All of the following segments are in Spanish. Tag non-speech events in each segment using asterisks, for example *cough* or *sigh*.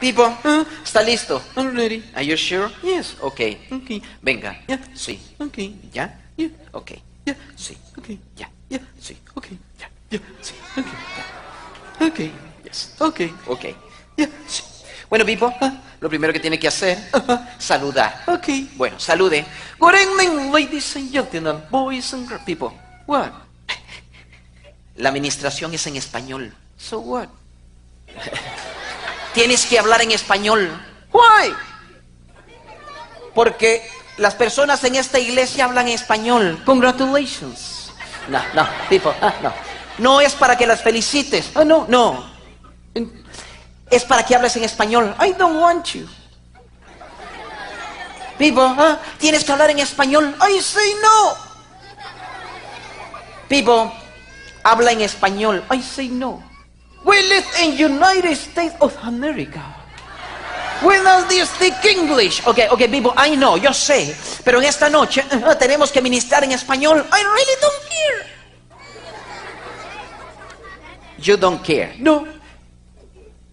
Pipo, ¿está listo? I'm ready. Are you sure? Yes. Ok. Okay. Venga. Yeah. Sí. Okay. ¿Ya? Yeah. Ok. Yeah. Sí. Okay. Ya. Yeah. Sí. Okay. Ya. Yeah. Sí. Okay. Okay. Yes. Okay. Ok. Yeah. Sí. Bueno, Pipo, lo primero que tiene que hacer, saludar. Okay. Bueno, salude. Good evening, ladies and gentlemen, boys and girls. Pipo, What? la administración es en español. So what? *laughs* Tienes que hablar en español. Why? Porque las personas en esta iglesia hablan español. Congratulations. No, no, Pipo, ah, no. No es para que las felicites. Ah, no, no. Es para que hables en español. I don't want you. Pipo, ah, tienes que hablar en español. I say no. Pipo, habla en español. I say no. We live in United States of America. We don't speak English. Ok, ok, Pipo, I know, yo sé. Pero en esta noche ah, tenemos que ministrar en español. I really don't care. You don't care. No,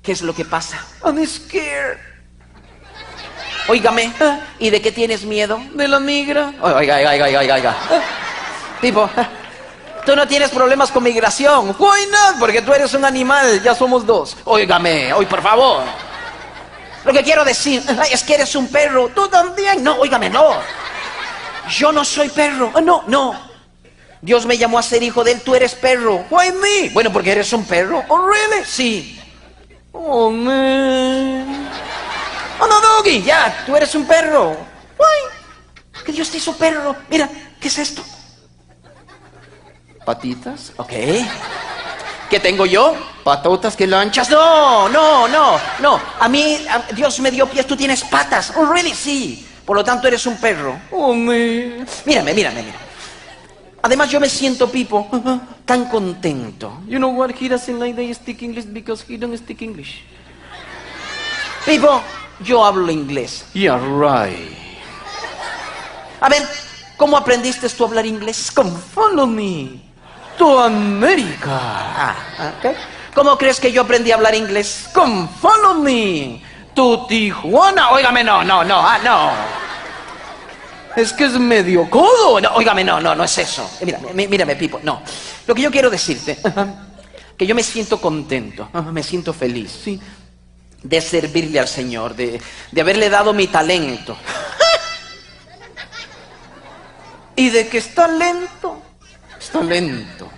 ¿Qué es lo que pasa? I'm scared. Óigame, ¿y de qué tienes miedo? De la migra. Oiga, oiga, oiga, oiga, oiga. Tipo, tú no tienes problemas con migración. Why not? Porque tú eres un animal, ya somos dos. Óigame, hoy por favor. Lo que quiero decir es que eres un perro. Tú también. No, óigame, no. Yo no soy perro. Ah, no, no. Dios me llamó a ser hijo de él. Tú eres perro. Why me? Bueno, porque eres un perro. Oh, really? Sí. Oh, man. Oh, no, Doggy, ya, tú eres un perro. Why? Que Dios te hizo perro. Mira, ¿qué es esto? Patitas. Ok. ¿Qué tengo yo? Patotas que lanchas. No, no, no, no. A mí, a- Dios me dio pies, tú tienes patas. Oh, really? Sí. Por lo tanto, eres un perro. Oh, man. Mírame, mírame, mira. Además, yo me siento, Pipo, tan contento. You know what? He doesn't like they speak English because he don't speak English. Pipo, yo hablo inglés. Yeah, right. A ver, ¿cómo aprendiste tú a hablar inglés? Come follow me to America. Ah, ok. ¿Cómo crees que yo aprendí a hablar inglés? Come follow me to Tijuana. Óigame, no, no, no, ah, no. Es que es medio codo. No, óigame, no, no, no es eso. Eh, Mírame, mí- mírame, Pipo. No. Lo que yo quiero decirte, *laughs* que yo me siento contento, *laughs* me siento feliz Sí. de servirle al Señor, de, de haberle dado mi talento. *laughs* Y de que está lento. Está lento.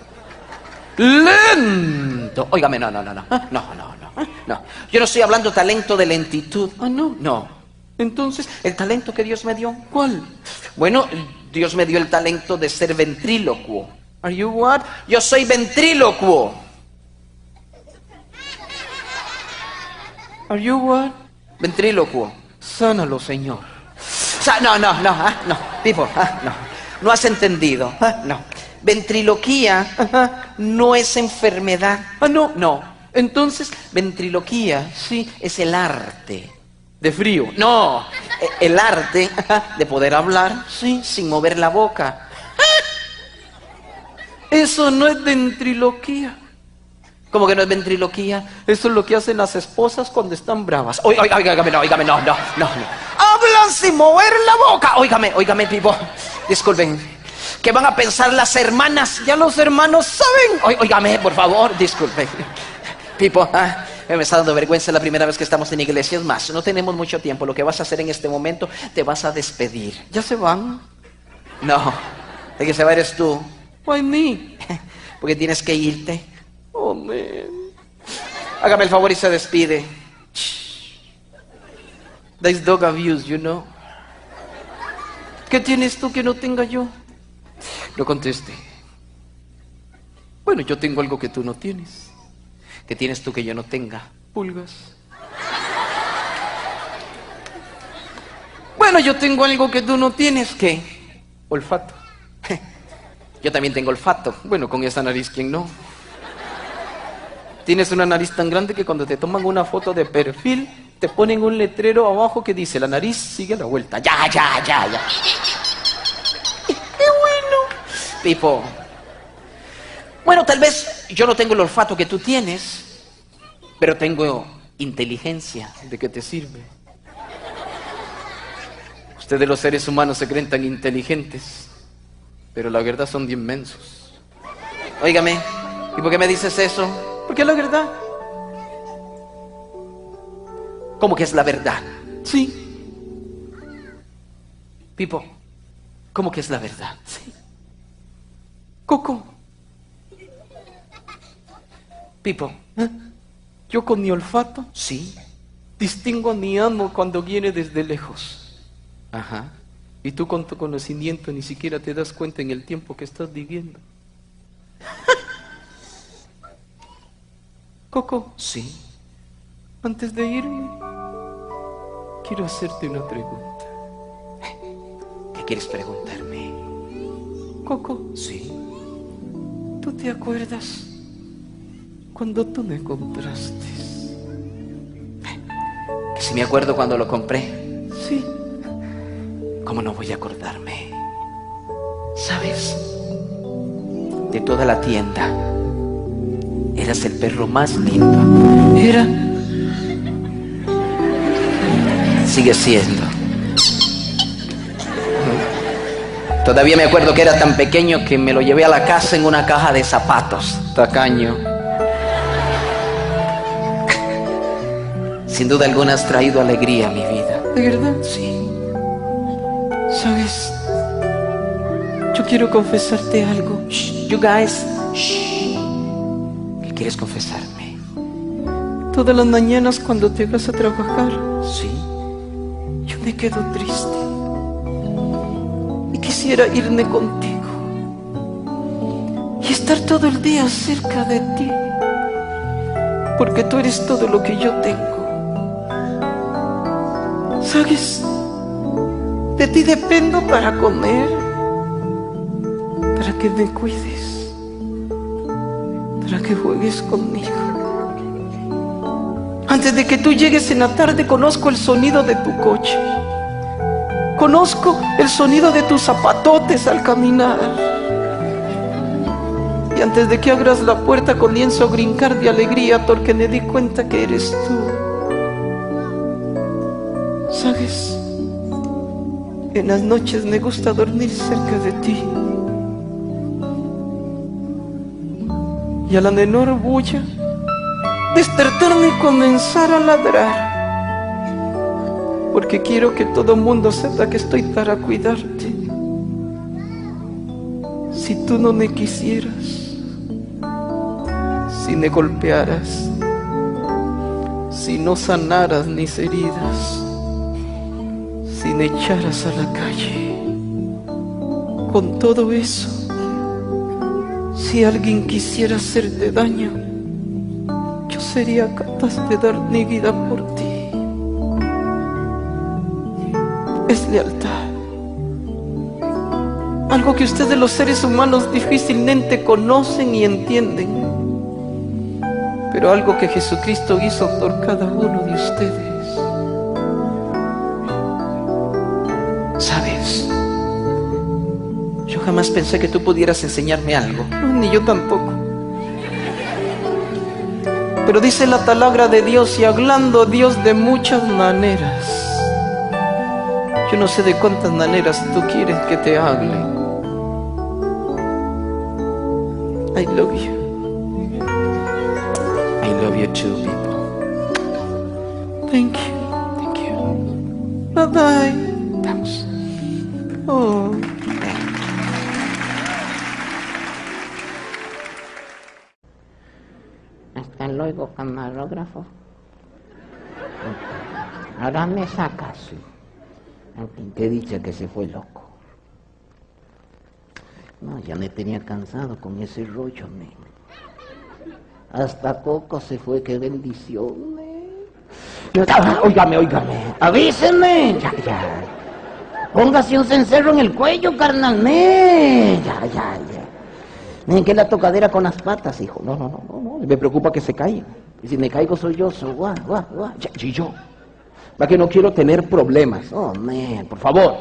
Lento. Óigame, no, no, no, no. No, no, no. no. Yo no estoy hablando talento de lentitud. Ah, no, no. Entonces, ¿el talento que Dios me dio? ¿Cuál? Bueno, Dios me dio el talento de ser ventrílocuo. Are you what? Yo soy ventrílocuo. Are you what? Ventrílocuo. Sánalo, Señor. No, no, no, ah, no. People, ah, no. No has entendido. Ah, no. Ventriloquía no es enfermedad. Ah, no. No. Entonces, Ventriloquía sí, es el arte. de frío. No, e- el arte de poder hablar Sí. sin mover la boca. Eso no es ventriloquía. ¿Cómo que no es ventriloquía? Eso es lo que hacen las esposas cuando están bravas. Oí- oí- Óigame, no, óigame, no, no, no, no. Hablan sin mover la boca. Óigame, óigame, Pipo. Disculpen. ¿Qué van a pensar las hermanas? Ya los hermanos saben. Óigame, por favor, disculpen. Pipo, ah, me está dando vergüenza la primera vez que estamos en iglesia. Es más, no tenemos mucho tiempo. Lo que vas a hacer en este momento, te vas a despedir. Ya se van. No, el que se va eres tú. Why me? Porque tienes que irte. Oh, man. Hágame el favor y se despide. That's dog abuse, you know. ¿Qué tienes tú que no tenga yo? No conteste. Bueno, yo tengo algo que tú no tienes. ¿Qué tienes tú que yo no tenga? Pulgas. Bueno, yo tengo algo que tú no tienes. ¿Qué? Olfato. *laughs* Yo también tengo olfato. Bueno, con esa nariz, ¿quién no? Tienes una nariz tan grande que cuando te toman una foto de perfil, te ponen un letrero abajo que dice, la nariz sigue la vuelta. Ya, ya, ya, ya. Pipo. Bueno, tal vez yo no tengo el olfato que tú tienes, pero tengo inteligencia. ¿De qué te sirve? Ustedes los seres humanos se creen tan inteligentes, pero la verdad son de inmensos. Óigame, ¿y por qué me dices eso? Porque es la verdad. ¿Cómo que es la verdad? Sí. Pipo, ¿cómo que es la verdad? Sí. Coco, Pipo, ¿eh? yo con mi olfato sí. distingo a mi amo cuando viene desde lejos. Ajá. Y tú con tu conocimiento ni siquiera te das cuenta en el tiempo que estás viviendo. *laughs* Coco, Sí. antes de irme, quiero hacerte una pregunta. ¿Qué quieres preguntarme? Coco, Sí. ¿Tú te acuerdas cuando tú me compraste? Que si me acuerdo cuando lo compré. Sí, ¿Cómo no voy a acordarme? ¿Sabes? De toda la tienda, eras el perro más lindo. era. Sigue siendo. Todavía me acuerdo que era tan pequeño que me lo llevé a la casa en una caja de zapatos. Tacaño. Sin duda alguna has traído alegría a mi vida. ¿De verdad? Sí. ¿Sabes? Yo quiero confesarte algo. Shh, you guys. Shh. ¿Qué quieres confesarme? Todas las mañanas cuando te vas a trabajar, Sí. yo me quedo triste. Quisiera irme contigo. Y estar todo el día cerca de ti. Porque tú eres todo lo que yo tengo. ¿Sabes? De ti dependo para comer. Para que me cuides. Para que juegues conmigo. Antes de que tú llegues en la tarde, conozco el sonido de tu coche. Conozco el sonido de tus zapatotes al caminar. Y antes de que abras la puerta, comienzo a brincar de alegría porque me di cuenta que eres tú. ¿Sabes? En las noches me gusta dormir cerca de ti. Y a la menor bulla, despertarme y comenzar a ladrar. Porque quiero que todo el mundo sepa que estoy para cuidarte. Si tú no me quisieras, si me golpearas, si no sanaras mis heridas, si me echaras a la calle, con todo eso, si alguien quisiera hacerte daño, yo sería capaz de dar mi vida por ti. Es lealtad. Algo que ustedes los seres humanos difícilmente conocen y entienden. Pero algo que Jesucristo hizo por cada uno de ustedes. ¿Sabes? Yo jamás pensé que tú pudieras enseñarme algo. Ni yo tampoco. Pero dice la palabra de Dios y hablando Dios de muchas maneras. Yo no sé de cuántas maneras tú quieres que te hable. I love you. I love you too, people. Thank you. Thank you. Bye bye. Vamos. Oh. Hasta luego, camarógrafo. Ahora me sacas. Qué dicha que se fue loco. No, ya me tenía cansado con ese rollo, men. Hasta Coco se fue, qué bendición, men. Óigame, óigame, avísenme. Ya, ya. Póngase un cencerro en el cuello, carnal, men. Ya, ya, ya. Miren que la tocadera con las patas, hijo. No, no, no, no, no. Me preocupa que se caiga. Y si me caigo soy yo, soy guau, guau, guau. Y yo. Va que no quiero tener problemas. Oh, man, por favor.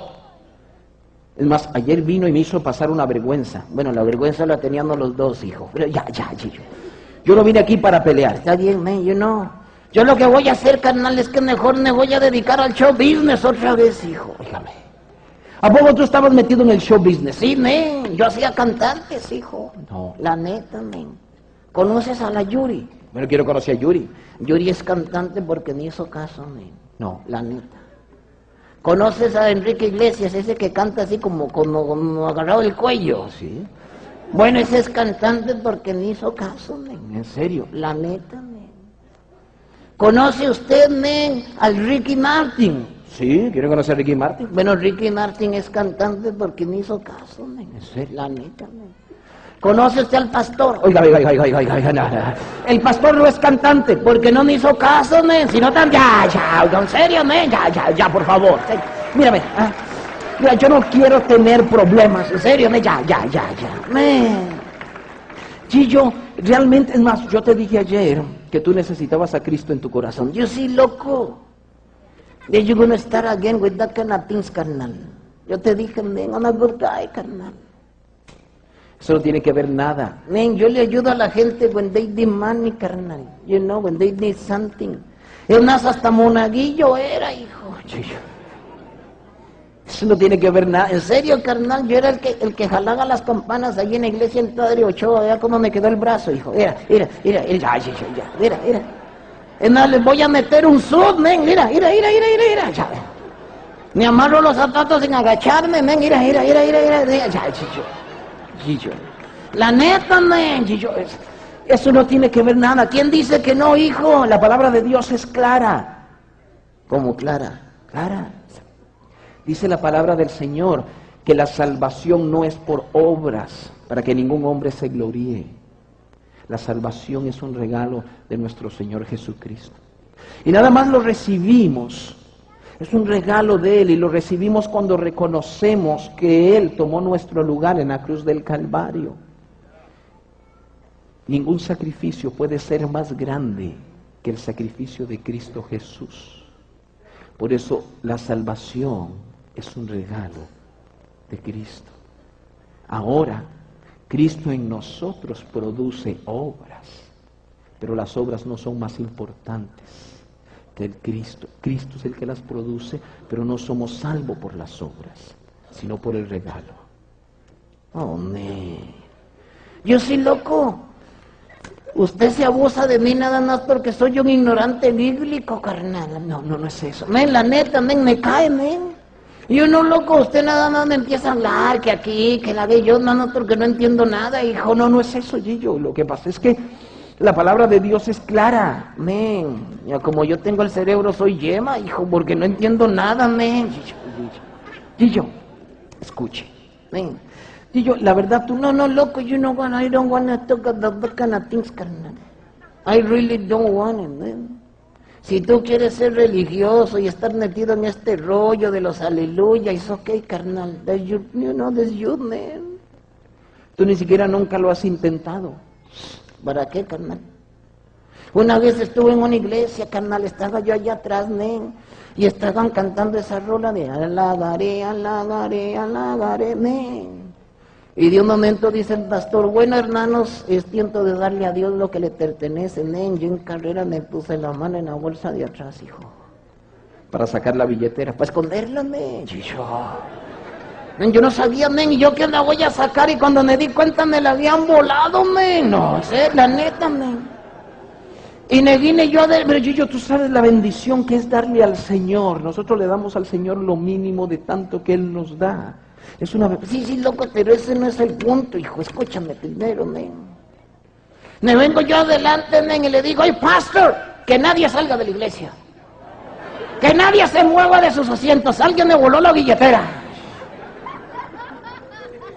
Es más, ayer vino y me hizo pasar una vergüenza. Bueno, la vergüenza la teníamos los dos, hijo. Pero ya, ya, Gillo. Yo no vine aquí para pelear. Está bien, man, you know. Yo lo que voy a hacer, carnal, es que mejor me voy a dedicar al show business otra vez, hijo. Óigame. ¿A poco tú estabas metido en el show business? Sí, men, yo hacía cantantes, hijo. No. La neta, men. ¿Conoces a la Yuri? Bueno, quiero conocer a Yuri. Yuri es cantante porque me hizo caso, men. No. La neta. ¿Conoces a Enrique Iglesias, ese que canta así como, como, como agarrado el cuello? ¿Sí? Bueno, ese es cantante porque me hizo caso, men. ¿En serio? La neta, men. ¿Conoce usted, men, al Ricky Martin? Sí, quiero conocer a Ricky Martin. Bueno, Ricky Martin es cantante porque me hizo caso, men. ¿En serio? La neta, men. ¿Conoce usted al pastor? Oiga, oiga, oiga, oiga, oiga, oiga, no, no. El pastor no es cantante porque no me hizo caso, men. Si no tan... Ya, ya, oiga, en serio, men. Ya, ya, ya, por favor. Mírame. ah. Mira, yo no quiero tener problemas. En serio, men. Ya, ya, ya, ya. Men. Gillo, realmente, es más, yo te dije ayer que tú necesitabas a Cristo en tu corazón. You see, loco. Then you're gonna start again with that kind of things, carnal. Yo te dije, men, I'm a good guy, carnal. Eso no tiene que ver nada. Men, yo le ayudo a la gente when they need money, carnal. You know, when they need something. Es más, hasta monaguillo era, hijo. Eso no tiene que ver nada. En serio, carnal, yo era el que, el que jalaba las campanas allí en la iglesia del Padre Ochoa. Vea cómo me quedó el brazo, hijo. Mira, mira, mira, mira, ya, ya, ya, ya, mira, mira. Es más, les voy a meter un sud, men, mira, mira, mira, mira, mira, mira, ya. Me amarro los zapatos sin agacharme, men, mira, mira, mira, mira, mira, mira, ya, Chicho. Gillo. La neta, Chicho, es- Eso no tiene que ver nada. ¿Quién dice que no, hijo? La palabra de Dios es clara. como Clara. Clara. Dice la palabra del Señor que la salvación no es por obras, para que ningún hombre se gloríe. La salvación es un regalo de nuestro Señor Jesucristo. Y nada más lo recibimos. Es un regalo de Él y lo recibimos cuando reconocemos que Él tomó nuestro lugar en la cruz del Calvario. Ningún sacrificio puede ser más grande que el sacrificio de Cristo Jesús. Por eso la salvación es un regalo de Cristo. Ahora, Cristo en nosotros produce obras, pero las obras no son más importantes que el Cristo. Cristo es el que las produce, pero no somos salvos por las obras, sino por el regalo. Oh, men. Yo sí, loco. Usted se abusa de mí nada más porque soy un ignorante bíblico, carnal. No, no, no es eso. Men, la neta, men, me cae, men. Yo no, loco, usted nada más me empieza a hablar que aquí, que la ve yo, no, no, porque no entiendo nada, hijo. No, no es eso, Gillo. Lo que pasa es que la palabra de Dios es clara. Como yo tengo el cerebro, soy yema, hijo, porque no entiendo nada, men. Gillo, escuche. Men, la verdad tú no, no, loco, you know what, I don't wanna talk about that kind of things, carnal. I really don't want it, man. Si tú quieres ser religioso y estar metido en este rollo de los aleluya, it's okay, carnal. That's your, you know, that's you, man. Tú ni siquiera nunca lo has intentado. ¿Para qué, carnal? Una vez estuve en una iglesia, carnal, estaba yo allá atrás, men, y estaban cantando esa rola de alagaré, alagaré, alagaré, men. Y de un momento dice el pastor, bueno hermanos, es tiempo de darle a Dios lo que le pertenece, men. Yo en carrera me puse la mano en la bolsa de atrás, hijo. Para sacar la billetera. Para esconderla, men. Yo no sabía, men, y yo que la voy a sacar, y cuando me di cuenta me la habían volado, men. No sé, la neta, men. Y me vine yo a ver, Pero Gillo, tú sabes la bendición que es darle al Señor. Nosotros le damos al Señor lo mínimo de tanto que Él nos da. Es una Sí, sí, loco, pero ese no es el punto, hijo. Escúchame primero, men. Me vengo yo adelante, men, y le digo, ay, pastor, que nadie salga de la iglesia. Que nadie se mueva de sus asientos. Alguien me voló la billetera.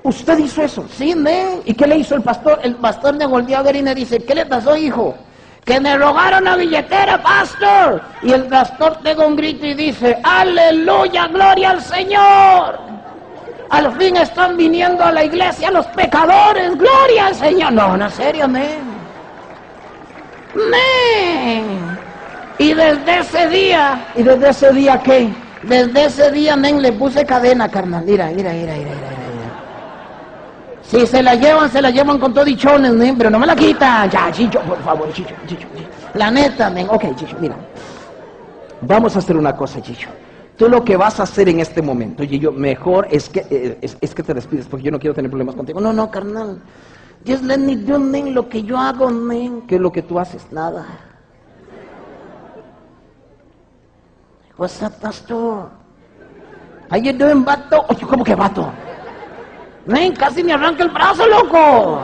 ¿Usted hizo eso? Sí, men. ¿Y qué le hizo el pastor? El pastor me volvió a ver y me dice, ¿qué le pasó, hijo? Que me rogaron la billetera, pastor. Y el pastor pega un grito y dice, aleluya, gloria al Señor. Al fin están viniendo a la iglesia los pecadores, gloria al Señor. No, no, serio, men. Men. Y desde ese día, ¿Y desde ese día qué? desde ese día, men, le puse cadena, carnal. Mira, mira, mira, mira, mira. Si se la llevan, se la llevan con todo dichones, men, pero no me la quitan. Ya, chicho, por favor, chicho, chicho, chicho. La neta, men. Ok, Chicho, mira. Vamos a hacer una cosa, Chicho. Tú lo que vas a hacer en este momento, Gillo, mejor es que, eh, es, es que te despides, porque yo no quiero tener problemas contigo. No, no, carnal. Just let me do, men, lo que yo hago, men. ¿Qué es lo que tú haces? Nada. What's up, pastor? How you doing, vato? Oye, ¿cómo que vato? Men, casi me arranca el brazo, loco.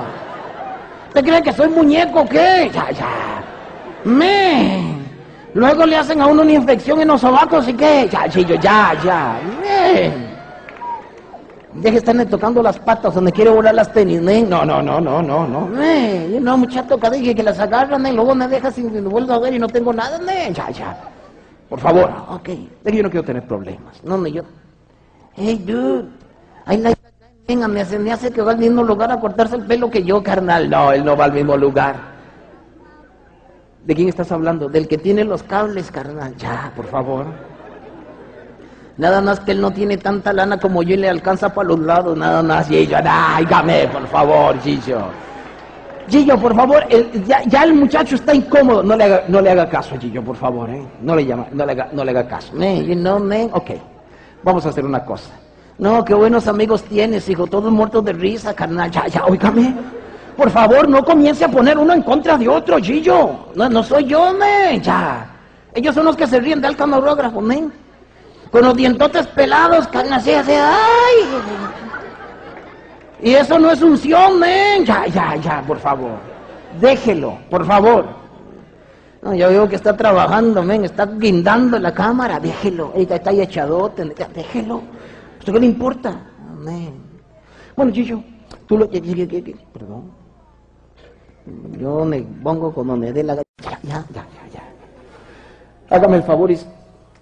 ¿Usted cree que soy muñeco o qué? Ya, ya. Men. Luego le hacen a uno una infección en los sobacos y qué. Ya, chillo, ya, ya. Men. Deje de estarme tocando las patas donde quiere volar las tenis, men. No, no, no, no, no, no. Men, no, mucha toca, dije que las agarran, men. Luego me dejas sin me vuelvo a ver y no tengo nada, men. Ya, ya. Por favor. Ok. Yo no quiero tener problemas. No, no, yo. Hey, dude. I like guy. Venga, me hace, me hace que va al mismo lugar a cortarse el pelo que yo, carnal. No, él no va al mismo lugar. ¿De quién estás hablando? Del que tiene los cables, carnal. Ya, Por favor. Nada más que él no tiene tanta lana como yo y le alcanza para los lados, nada más. Y yo, dígame, por favor, Gillo. Gillo, por favor, el- ya, ya el muchacho está incómodo. No le haga, no le haga caso a Gillo, por favor, ¿eh? No le, llama, no le, haga, no le haga caso. Man, you know, man. Ok, vamos a hacer una cosa. No, qué buenos amigos tienes, hijo. Todos muertos de risa, carnal. Ya, ya, Óigame, por favor, no comience a poner uno en contra de otro, Gillo. No, no soy yo, men. Ya. Ellos son los que se ríen del camarógrafo, men. Con los dientotes pelados, carnal, así, así. ¡Ay! Y eso no es unción, men. Ya, ya, ya, por favor. Déjelo, por favor. No, yo veo que está trabajando, men. Está guindando la cámara. Déjelo. Ella está ahí echadote. Déjelo. ¿Usted qué le importa? Amén. Bueno, Gillo, tú lo... Perdón. Yo me pongo como me dé la. Ya, ya, ya, ya. Hágame el favor y...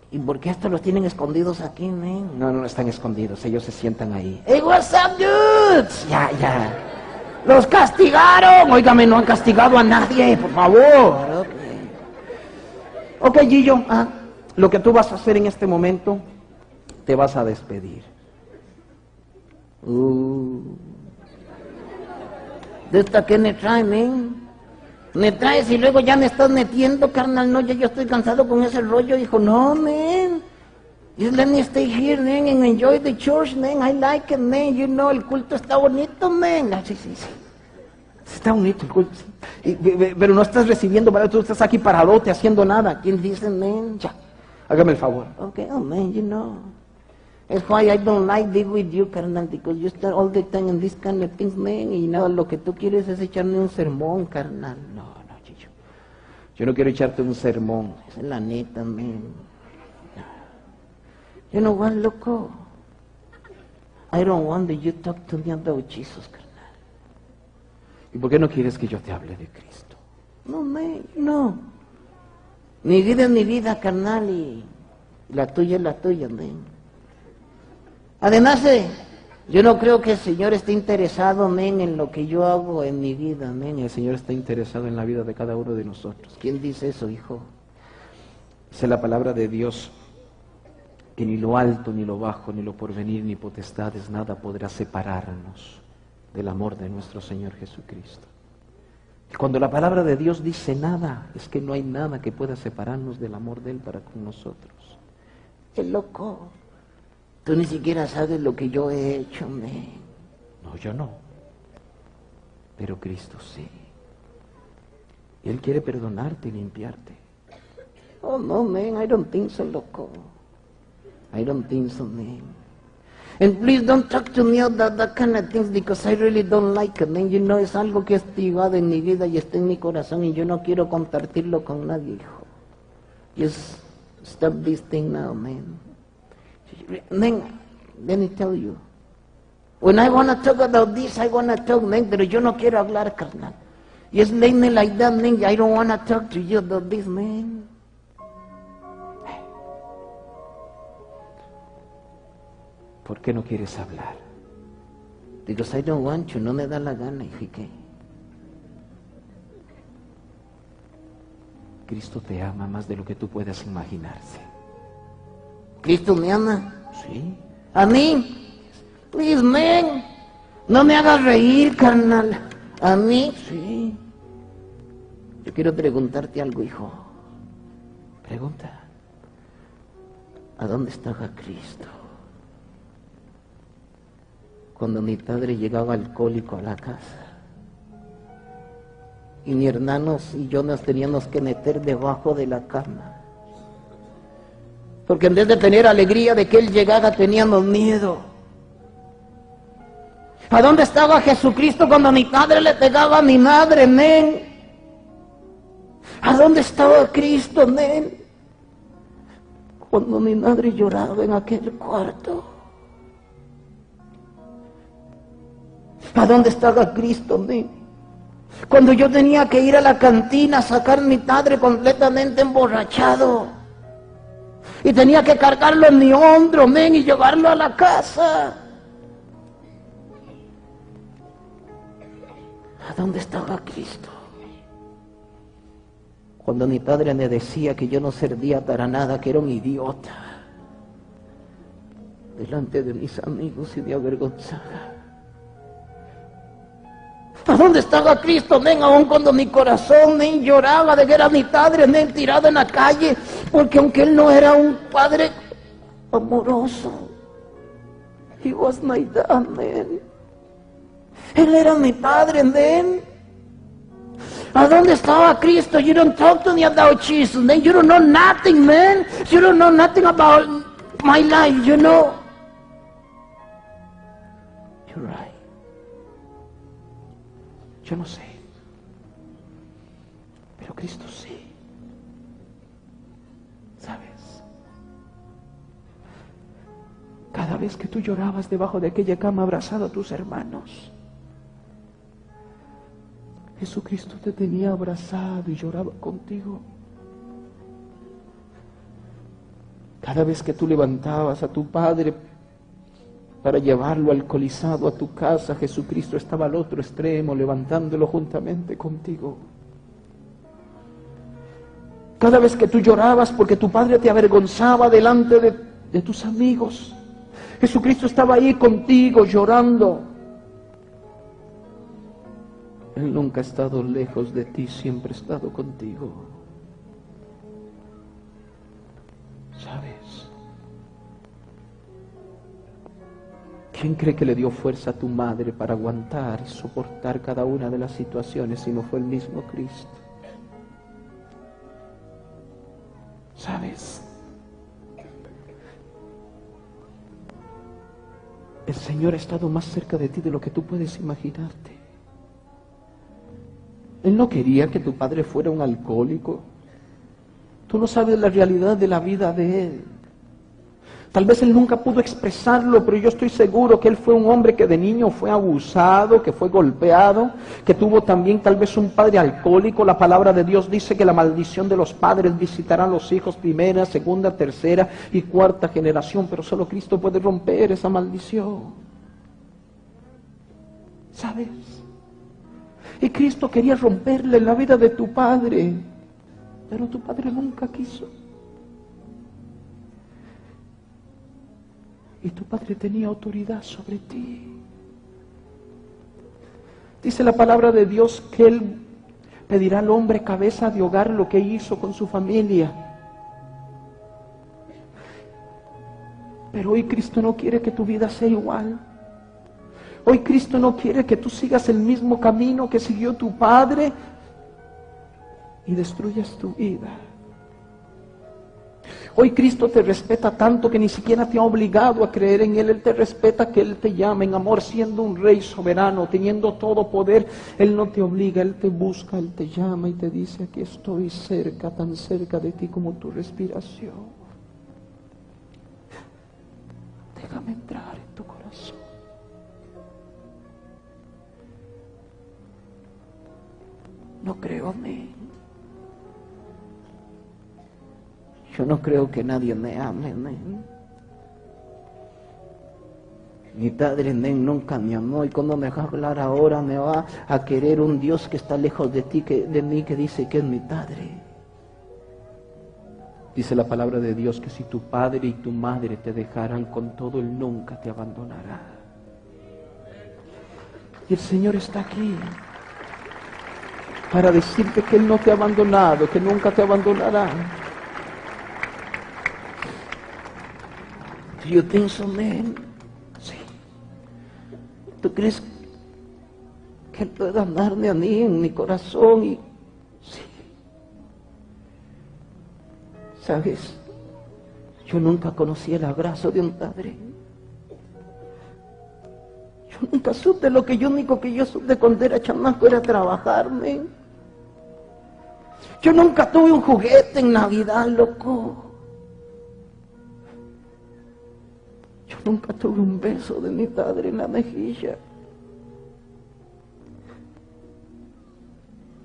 ¿Y por qué estos los tienen escondidos aquí, men? No, no, no están escondidos, ellos se sientan ahí. Hey, what's up, dudes? Ya, ya. Los castigaron. Óigame, no han castigado a nadie, por favor. Ok, Gillo, Ah, lo que tú vas a hacer en este momento, te vas a despedir. Uh. ¿De esta qué me trae, men? Me traes y luego ya me estás metiendo, carnal. No, ya yo estoy cansado con ese rollo, hijo. No, man. Just let me stay here, man, and enjoy the church, man. I like it, man. You know, el culto está bonito, man. Ah, sí, sí, sí. Está bonito el culto. Pero no estás recibiendo, ¿vale? Tú estás aquí paradote haciendo nada. ¿Quién dice, man? Ya, hágame el favor. Okay, oh, man, you know. That's why I don't like being with you, carnal, because you start all the time in this kind of things, man. Y nada, lo que tú quieres es echarme un sermón, carnal. No, no, Chicho. Yo no quiero echarte un sermón. Esa es la neta, man. You know what, loco? I don't want that you talk to me about Jesus, carnal. ¿Y por qué no quieres que yo te hable de Cristo? No, man, no. Mi vida es mi vida, carnal, y la tuya es la tuya, man. Además, eh, yo no creo que el Señor esté interesado, men, en lo que yo hago en mi vida, men. El Señor está interesado en la vida de cada uno de nosotros. ¿Quién dice eso, hijo? Dice la palabra de Dios que ni lo alto, ni lo bajo, ni lo porvenir, ni potestades, nada podrá separarnos del amor de nuestro Señor Jesucristo. Y cuando la palabra de Dios dice nada, es que no hay nada que pueda separarnos del amor de Él para con nosotros. Qué loco. Tú ni siquiera sabes lo que yo he hecho, men. No, yo no. Pero Cristo sí. Él quiere perdonarte y limpiarte. Oh, no, man, I don't think so, loco. I don't think so, man. And please don't talk to me about that kind of things because I really don't like it, man. You know, es algo que es privado en mi vida y está en mi corazón y yo no quiero compartirlo con nadie, hijo. Just stop this thing now, man. Let me tell you. When I want to talk about this, I want to talk, man, pero yo no quiero hablar, carnal. Just make me like that, man. I don't want to talk to you about this, man. ¿Por qué no quieres hablar? Because I don't want to, no me da la gana, ¿y qué? Cristo te ama más de lo que tú puedas imaginarse. Cristo me ama. ¿Sí? A mí. Please, man. No me hagas reír, carnal. A mí. Sí. Yo quiero preguntarte algo, hijo. Pregunta. ¿A dónde estaba Cristo? Cuando mi padre llegaba alcohólico a la casa. Y mi hermanos y yo nos teníamos que meter debajo de la cama. Porque en vez de tener alegría de que Él llegara, teníamos miedo. ¿A dónde estaba Jesucristo cuando mi padre le pegaba a mi madre, men? ¿A dónde estaba Cristo, men? Cuando mi madre lloraba en aquel cuarto. ¿A dónde estaba Cristo, men? Cuando yo tenía que ir a la cantina a sacar mi padre completamente emborrachado. Y tenía que cargarlo en mi hombro, men, y llevarlo a la casa. ¿A dónde estaba Cristo? Cuando mi padre me decía que yo no servía para nada, que era un idiota, delante de mis amigos y me avergonzaba. ¿A dónde estaba Cristo, men? Aún cuando mi corazón, men, lloraba de que era mi padre, men, tirado en la calle, porque aunque él no era un padre amoroso, he was my dad, man. Él era mi padre, men. ¿A dónde estaba Cristo? You don't talk to me about Jesus, man. You don't know nothing, man. You don't know nothing about my life, you know. You're right. Yo no sé. Pero Cristo sí. ¿Sabes? Cada vez que tú llorabas debajo de aquella cama abrazado a tus hermanos, Jesucristo te tenía abrazado y lloraba contigo. Cada vez que tú levantabas a tu Padre para llevarlo alcoholizado a tu casa, Jesucristo estaba al otro extremo, levantándolo juntamente contigo. Cada vez que tú llorabas porque tu padre te avergonzaba delante de, tus amigos, Jesucristo estaba ahí contigo llorando. Él nunca ha estado lejos de ti, siempre ha estado contigo. ¿Sabes? ¿Quién cree que le dio fuerza a tu madre para aguantar y soportar cada una de las situaciones si no fue el mismo Cristo? ¿Sabes? El Señor ha estado más cerca de ti de lo que tú puedes imaginarte. Él no quería que tu padre fuera un alcohólico. Tú no sabes la realidad de la vida de él. Tal vez él nunca pudo expresarlo, pero yo estoy seguro que él fue un hombre que de niño fue abusado, que fue golpeado, que tuvo también tal vez un padre alcohólico. La palabra de Dios dice que la maldición de los padres visitará a los hijos primera, segunda, tercera y cuarta generación, pero solo Cristo puede romper esa maldición. ¿Sabes? Y Cristo quería romperle la vida de tu padre, pero tu padre nunca quiso. Y tu padre tenía autoridad sobre ti. Dice la palabra de Dios que Él pedirá al hombre cabeza de hogar lo que hizo con su familia. Pero hoy Cristo no quiere que tu vida sea igual. Hoy Cristo no quiere que tú sigas el mismo camino que siguió tu padre y destruyas tu vida. Hoy Cristo te respeta tanto que ni siquiera te ha obligado a creer en Él. Él te respeta que Él te llame en amor, siendo un rey soberano, teniendo todo poder. Él no te obliga, Él te busca, Él te llama y te dice, aquí estoy cerca, tan cerca de ti como tu respiración. Déjame entrar en tu corazón. No creo, amén. Yo no creo que nadie me ame, amén. Mi padre amén, nunca me amó y cuando me va a hablar ahora me va a querer un Dios que está lejos de ti, que, de mí, que dice que es mi padre. Dice la palabra de Dios que si tu padre y tu madre te dejaran con todo, Él nunca te abandonará. Y el Señor está aquí. para decirte que Él no te ha abandonado, que nunca te abandonará. Do you think so, man? Sí. ¿Tú crees que Él pueda amarme a mí en mi corazón? Y Sí. ¿Sabes? Yo nunca conocí el abrazo de un padre. yo nunca supe lo que yo único que yo supe cuando era chamaco era trabajarme. Yo nunca tuve un juguete en Navidad, loco. Nunca tuve un beso de mi padre en la mejilla.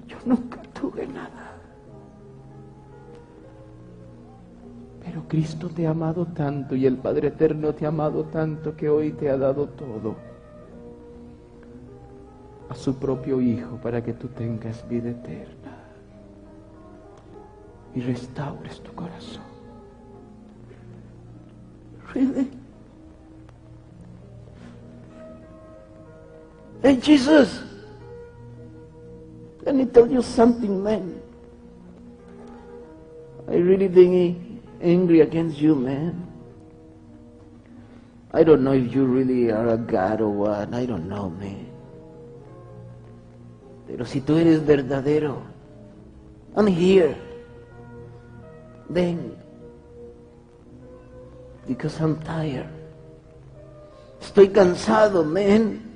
Yo nunca tuve nada. Pero Cristo te ha amado tanto y el Padre Eterno te ha amado tanto que hoy te ha dado todo a su propio Hijo para que tú tengas vida eterna y restaures tu corazón. Really? Hey, Jesus, let me tell you something, man. I really being angry against you, man. I don't know if you really are a God or what. I don't know, man. Pero si tú eres verdadero, I'm here. Then, because I'm tired. Estoy cansado, man.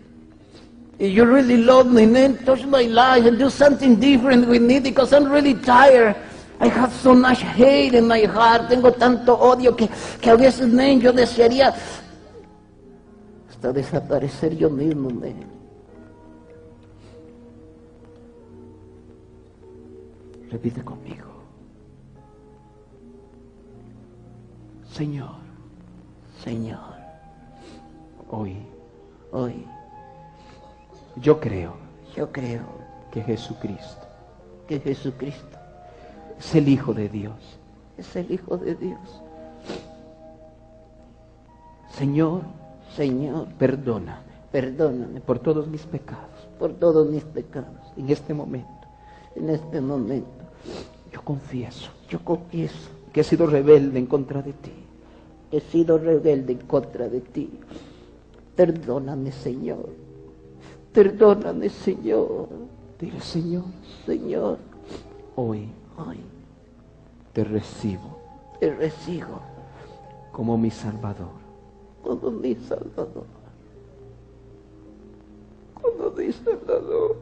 You really love me, man, touch my life and do something different with me because I'm really tired. I have so much hate in my heart. Tengo tanto odio que, que a veces, man, yo desearía hasta desaparecer yo mismo, man. Repite conmigo. Señor, Señor, hoy hoy yo creo yo creo que Jesucristo que Jesucristo es el Hijo de Dios. es el Hijo de Dios. Señor, Señor, perdóname perdóname por todos mis pecados por todos mis pecados en este momento. en este momento. Yo confieso Yo confieso que he sido rebelde en contra de ti. he sido rebelde en contra de ti. Perdóname, Señor. Perdóname, Señor. Dile, Señor, Señor, hoy hoy te recibo te recibo como mi Salvador. como mi Salvador. Como mi Salvador.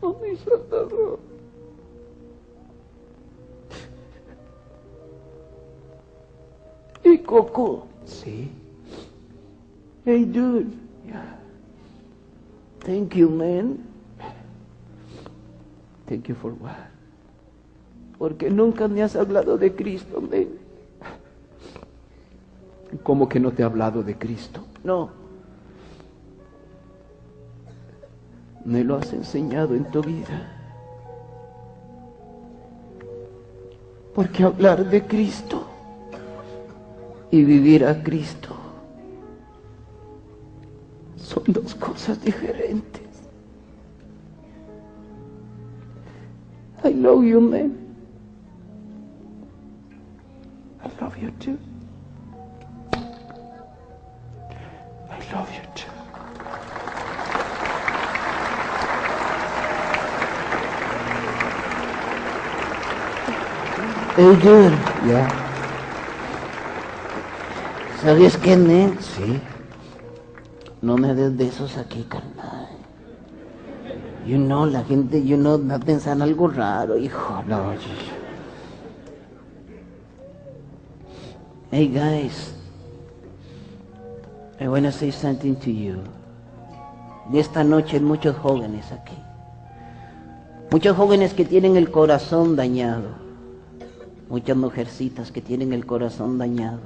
Como mi Salvador. Y Coco, Sí, hey dude, thank you man, thank you for what? porque nunca me has hablado de Cristo, man. ¿Cómo que no te he hablado de Cristo? No, me lo has enseñado en tu vida. Porque hablar de Cristo y vivir a Cristo son dos cosas diferentes. I love you, man. I love you too. I love you too. Hey, dude. Ya. ¿Sabes qué, man? Sí. No me des besos aquí, carnal. You know, la gente, you know, va a pensar algo raro, hijo. No, Hey, guys. I want to say something to you. De esta noche hay muchos jóvenes aquí. Muchos jóvenes que tienen el corazón dañado. Muchas mujercitas que tienen el corazón dañado.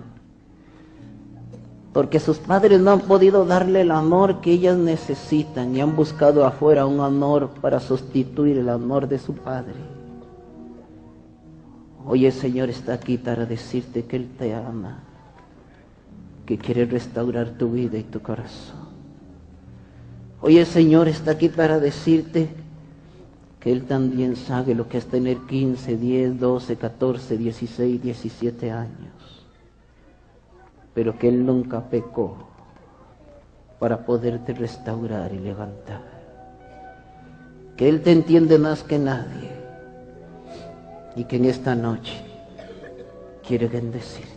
Porque sus padres no han podido darle el amor que ellas necesitan y han buscado afuera un amor para sustituir el amor de su padre. Hoy el Señor está aquí para decirte que Él te ama, que quiere restaurar tu vida y tu corazón. Hoy el Señor está aquí para decirte que Él también sabe lo que es tener 15, 10, 12, 14, 16, 17 años, pero que Él nunca pecó para poderte restaurar y levantar. Que Él te entiende más que nadie y que en esta noche quiere bendecirte.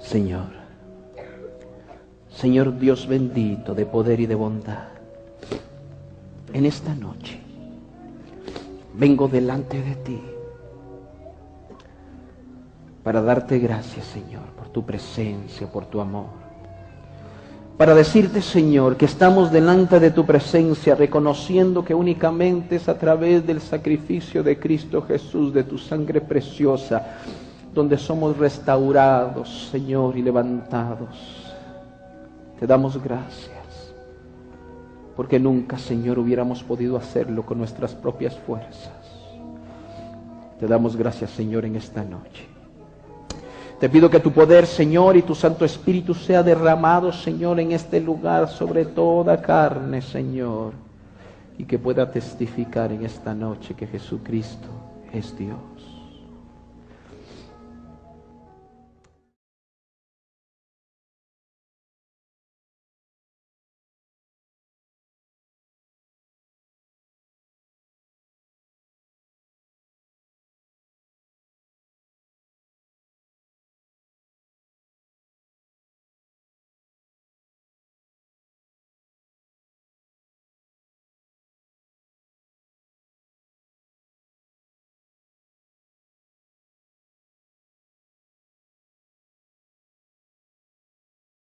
Señor, Señor Dios bendito de poder y de bondad, en esta noche vengo delante de ti para darte gracias, Señor, por tu presencia, por tu amor. Para decirte, Señor, que estamos delante de tu presencia, reconociendo que únicamente es a través del sacrificio de Cristo Jesús, de tu sangre preciosa, donde somos restaurados, Señor, y levantados. Te damos gracias porque nunca, Señor, hubiéramos podido hacerlo con nuestras propias fuerzas. Te damos gracias, Señor, en esta noche. Te pido que tu poder, Señor, y tu Santo Espíritu sea derramado, Señor, en este lugar sobre toda carne, Señor, y que pueda testificar en esta noche que Jesucristo es Dios.